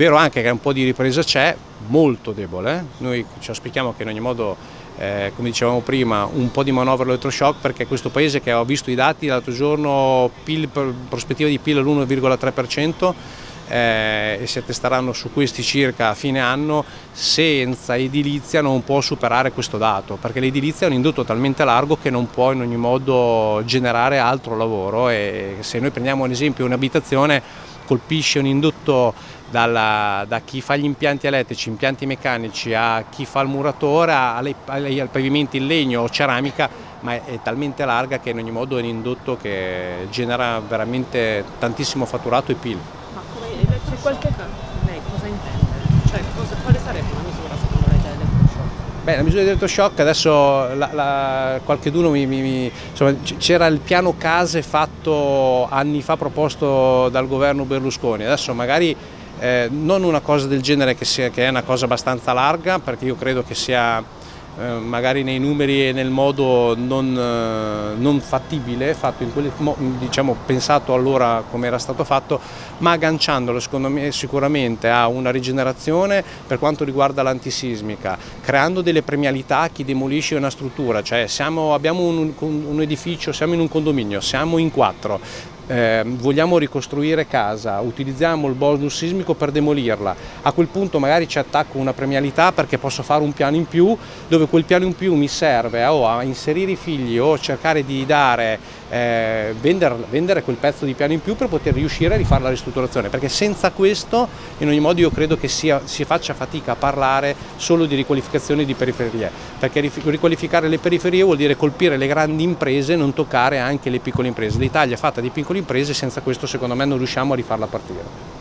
Vero anche che un po' di ripresa c'è, molto debole, noi ci auspichiamo che in ogni modo eh, come dicevamo prima, un po' di manovra elettroshock perché questo paese che ho visto i dati l'altro giorno, PIL, prospettiva di PIL all'1,3%, eh, e si attesteranno su questi circa a fine anno, senza edilizia non può superare questo dato, perché l'edilizia è un indotto talmente largo che non può in ogni modo generare altro lavoro. E se noi prendiamo ad esempio un'abitazione colpisce un indotto dalla, da chi fa gli impianti elettrici, impianti meccanici, a chi fa il muratore, ai, ai pavimenti in legno o ceramica, ma è, talmente larga che in ogni modo è un indotto che genera veramente tantissimo fatturato e PIL. Ma come, c'è qualche lei cosa intende? Cioè, cosa, quale sarebbe una misura secondo lei? Beh, la misura di elettroshock adesso la, la, qualcheduno mi, mi, mi c'era il piano case fatto anni fa proposto dal governo Berlusconi, adesso magari eh, non una cosa del genere che, sia, che, è una cosa abbastanza larga perché io credo che sia eh, magari nei numeri e nel modo non, eh, non fattibile, fatto quel, diciamo, pensato allora come era stato fatto, ma agganciandolo me sicuramente a una rigenerazione per quanto riguarda l'antisismica, creando delle premialità a chi demolisce una struttura, cioè siamo, abbiamo un, un edificio, siamo in un condominio, siamo in quattro, eh, vogliamo ricostruire casa, utilizziamo il bonus sismico per demolirla, a quel punto magari ci attacco una premialità perché posso fare un piano in più dove quel piano in più mi serve o a inserire i figli o cercare di dare, eh, vendere, vendere, quel pezzo di piano in più per poter riuscire a rifare la ristrutturazione, perché senza questo in ogni modo io credo che sia, si faccia fatica a parlare solo di riqualificazione di periferie, perché riqualificare le periferie vuol dire colpire le grandi imprese e non toccare anche le piccole imprese. L'Italia è fatta di piccole imprese, senza questo secondo me non riusciamo a rifarla partire.